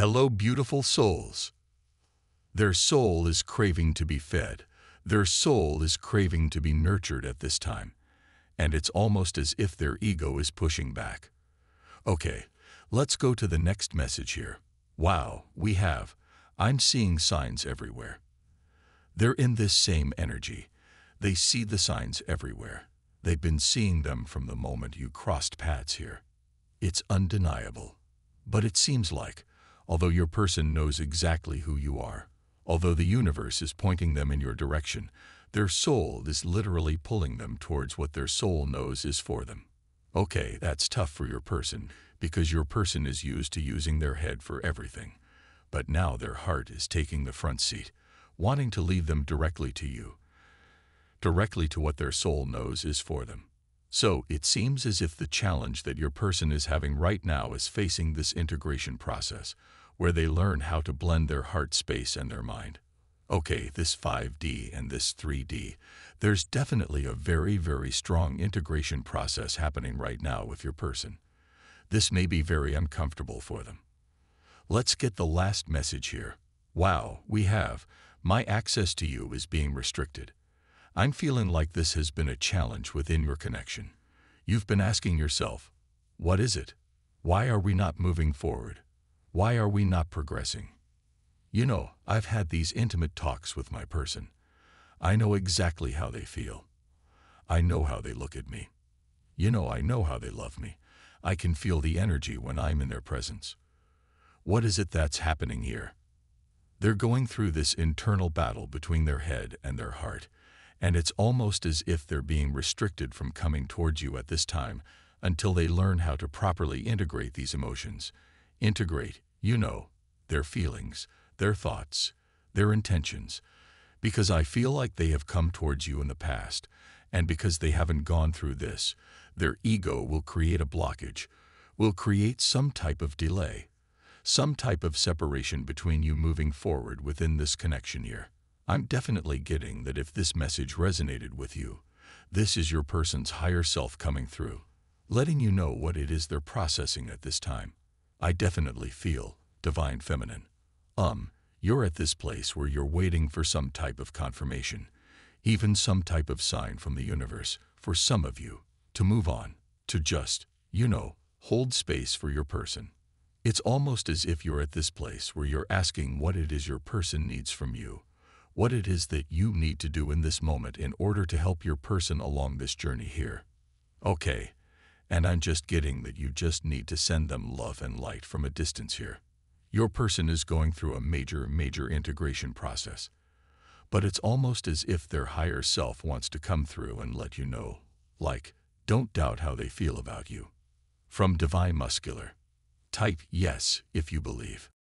Hello, beautiful souls. Their soul is craving to be fed. Their soul is craving to be nurtured at this time. And it's almost as if their ego is pushing back. Okay, let's go to the next message here. Wow, we have. I'm seeing signs everywhere. They're in this same energy. They see the signs everywhere. They've been seeing them from the moment you crossed paths here. It's undeniable. But it seems like, although your person knows exactly who you are, although the universe is pointing them in your direction, their soul is literally pulling them towards what their soul knows is for them. Okay, that's tough for your person, because your person is used to using their head for everything. But now their heart is taking the front seat, wanting to lead them directly to you, directly to what their soul knows is for them. So it seems as if the challenge that your person is having right now is facing this integration process, where they learn how to blend their heart space and their mind. Okay, this 5D and this 3D, there's definitely a very, very strong integration process happening right now with your person. This may be very uncomfortable for them. Let's get the last message here. Wow, we have. My access to you is being restricted. I'm feeling like this has been a challenge within your connection. You've been asking yourself, what is it? Why are we not moving forward? Why are we not progressing? You know, I've had these intimate talks with my person. I know exactly how they feel. I know how they look at me. You know, I know how they love me. I can feel the energy when I'm in their presence. What is it that's happening here? They're going through this internal battle between their head and their heart, and it's almost as if they're being restricted from coming towards you at this time until they learn how to properly integrate these emotions. Integrate, you know, their feelings, their thoughts, their intentions, because I feel like they have come towards you in the past, and because they haven't gone through this, their ego will create a blockage, will create some type of delay, some type of separation between you moving forward within this connection here. I'm definitely getting that if this message resonated with you, this is your person's higher self coming through, letting you know what it is they're processing at this time. I definitely feel divine feminine. Um, you're at this place where you're waiting for some type of confirmation, even some type of sign from the universe for some of you to move on, to just, you know, hold space for your person. It's almost as if you're at this place where you're asking what it is your person needs from you, what it is that you need to do in this moment in order to help your person along this journey here. Okay, and I'm just getting that you just need to send them love and light from a distance here. Your person is going through a major, major integration process. But it's almost as if their higher self wants to come through and let you know, like, don't doubt how they feel about you. From Divine Masculine. Type yes if you believe.